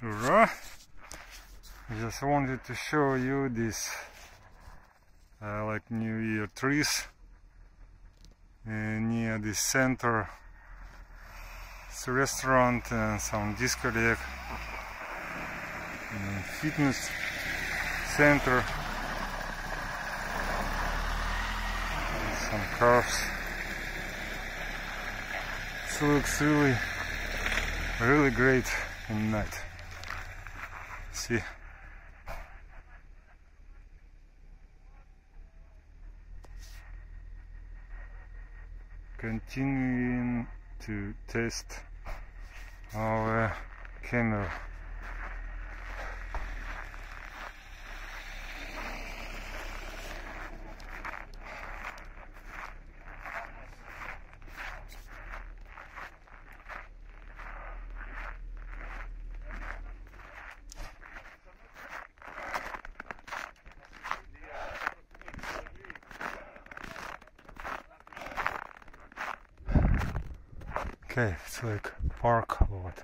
Hurrah! Just wanted to show you this uh, like New Year trees uh, near the center it's a restaurant and some discotheque and fitness center. Some cars it looks really really great in night see continuing to test our camera Okay, it's like park what?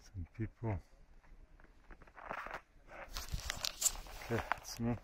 Some people. Okay, it's me.